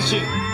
进去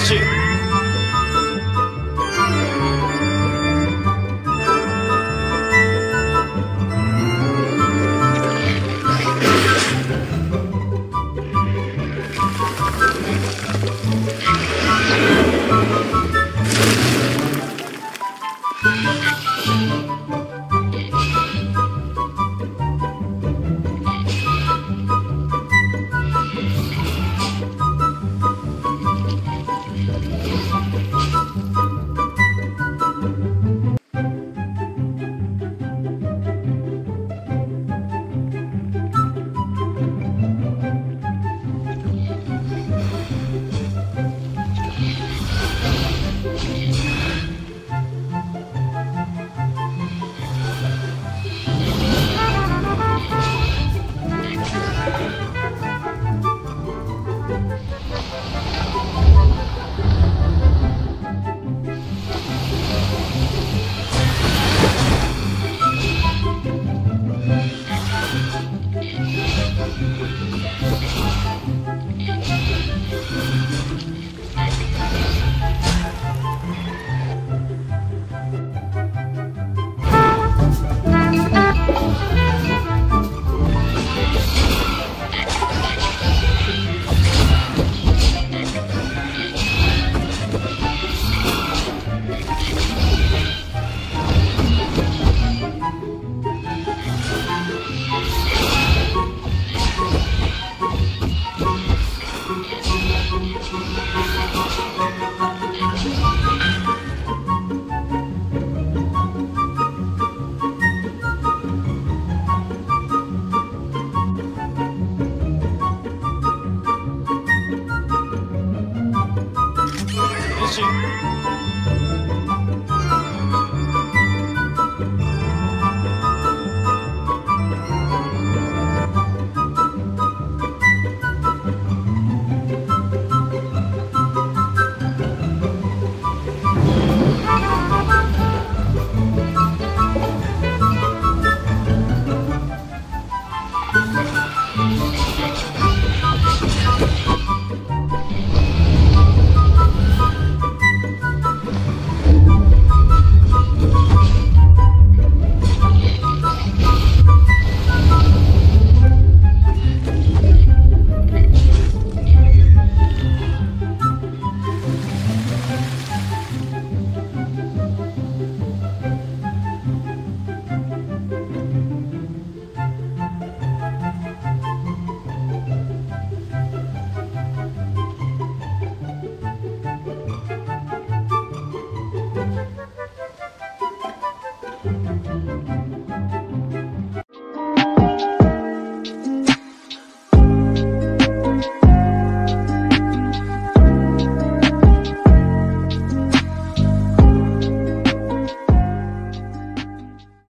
一起。